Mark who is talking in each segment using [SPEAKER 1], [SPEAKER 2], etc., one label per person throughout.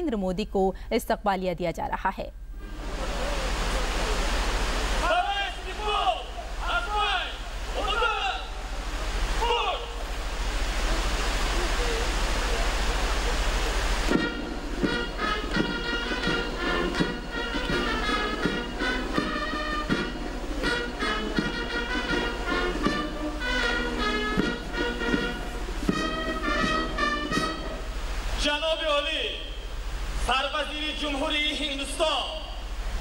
[SPEAKER 1] नरेंद्र मोदी को इस्तबालिया दिया जा रहा है।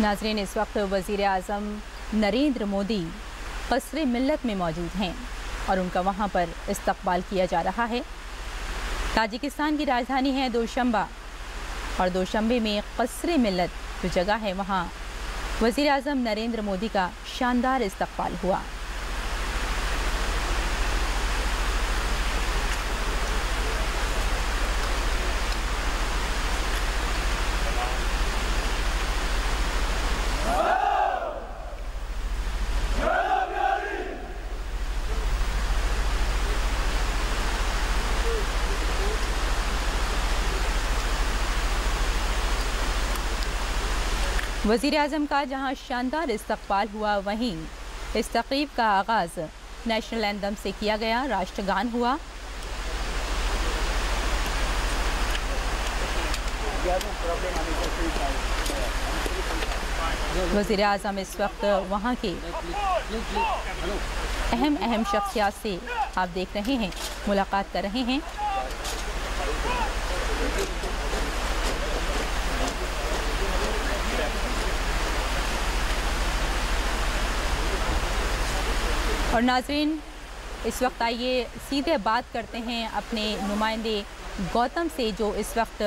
[SPEAKER 2] नाजरीन, इस वक्त वज़ी अजम नरेंद्र मोदी कसर मिलत में मौजूद हैं और उनका वहाँ पर इस्तबाल किया जा रहा है। ताजिकिस्तान की राजधानी है दोशंबा और दोशंबे में कसर मिलत जो जगह है। वहाँ वज़ी अजम नरेंद्र मोदी का शानदार इस्तबाल हुआ। वज़ी अजम का जहाँ शानदार इस्तकबाल हुआ, वहीं इस तकरीब का आगाज़ नेशनल एंदम से किया गया, राष्ट्रगान हुआ। वज़ी अजम इस वक्त वहाँ के अहम अहम शख्सियात से आप देख रहे हैं, मुलाकात कर रहे हैं। और नाजरीन, इस वक्त आइए सीधे बात करते हैं अपने नुमाइंदे गौतम से जो इस वक्त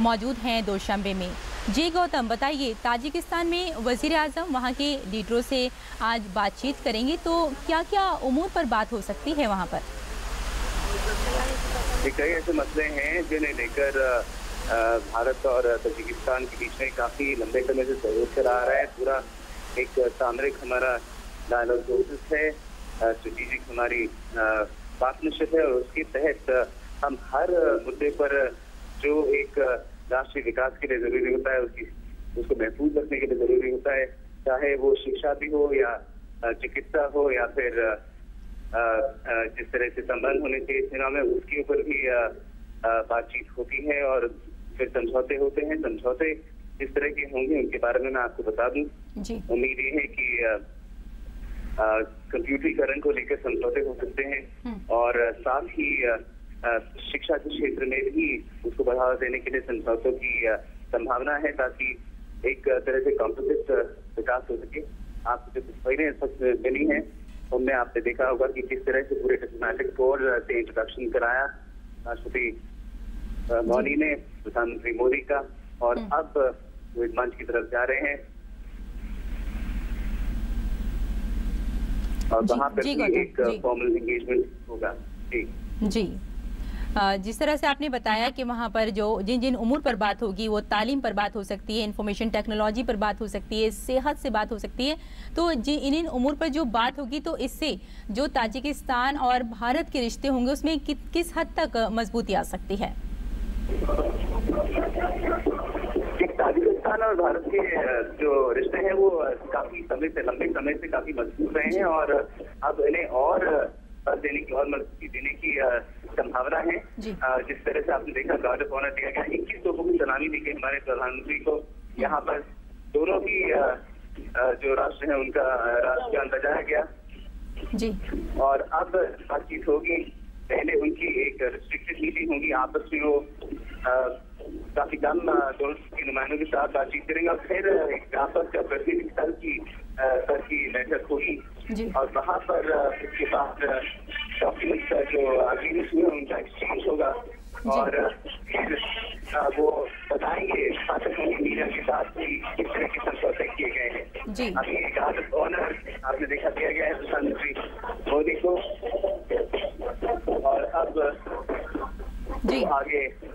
[SPEAKER 2] मौजूद हैं दो शंबे में। जी गौतम, बताइए, ताजिकिस्तान में वज़ी अजम वहाँ के लीडरों से आज बातचीत करेंगे तो क्या क्या उमूर पर बात हो सकती है वहाँ पर?
[SPEAKER 3] कई ऐसे मसले हैं जिन्हें लेकर भारत और तजिकिस्तान के बीच में काफ़ी लंबे समय से सहयोग चला आ रहा है। पूरा एक सामरिक हमारा डायलॉग प्रोसेस है। स्ट्रेटेजिक हमारी पार्टनरशिप है और उसके तहत हम हर मुद्दे पर जो एक राष्ट्रीय विकास के लिए ज़रूरी होता है उसकी उसको महफूज रखने के लिए ज़रूरी होता है। चाहे वो शिक्षा भी हो या चिकित्सा हो या फिर जिस तरह से संबंध होने चाहिए सेना में उसके ऊपर भी बातचीत होती है और फिर समझौते होते हैं। समझौते जिस तरह के होंगे उनके बारे में मैं आपको बता दूँ। उम्मीद ये है कि कंप्यूटरीकरण को लेकर समझौते हो सकते हैं। हम्म। और साथ ही शिक्षा के क्षेत्र में भी उसको बढ़ावा देने के लिए समझौतों की संभावना है ताकि एक तरह से कॉम्पोजिट विकास हो सके। आपको जो तस्वीरें मिली है उनमें आपने देखा होगा कि किस तरह से पूरे डिप्लोमेटिक कोर से इंट्रोडक्शन कराया। राष्ट्रपति मौनी ने प्रधानमंत्री मोदी का। और हम्म। अब वो मंच की तरफ़ जा रहे हैं। वहाँ पर भी एक फॉर्मल एंगेजमेंट होगा। जी।
[SPEAKER 2] जी। जिस तरह से आपने बताया कि वहाँ पर जो जिन जिन उम्र पर बात होगी वो तालीम पर बात हो सकती है इंफॉर्मेशन टेक्नोलॉजी पर बात हो सकती है सेहत से बात हो सकती है तो जिन इन इन उम्र पर जो बात होगी तो इससे जो ताजिकिस्तान और भारत के रिश्ते होंगे उसमें कि, किस हद तक मजबूती आ सकती है?
[SPEAKER 3] ताजिकिस्तान और भारत के जो रिश्ते हैं वो काफ़ी समय से लंबे समय से काफ़ी मज़बूत रहे हैं और अब इन्हें और देने की और मजबूती देने की संभावना है। जिस तरह से आपने देखा गार्ड ऑफ़ ऑनर दिया गया इक्कीस लोगों की सलामी दी गई हमारे प्रधानमंत्री को। यहाँ पर दोनों ही जो राष्ट्र है उनका राष्ट्रगान बजाया गया।
[SPEAKER 2] जी।
[SPEAKER 3] और अब बातचीत होगी। पहले उनकी एक रिस्ट्रिक्टेड मीटिंग होगी आपस में वो कम दोनों के नुमाइंदों के साथ बातचीत करेंगे और फिर आपस का प्रतिनिधि स्तर की स्तर की बैठक होगी। और वहाँ पर उसके बाद डॉक्यूमेंट जो अग्रीमेंट हुए उनका एक्सचेंज होगा। और वो बताएँगे शासक मीडिया के साथ कि किस तरह के समझौते किए गए हैं। अभी एक आदत ऑनर आपने देखा दिया गया है प्रधानमंत्री मोदी को और अब जी। आगे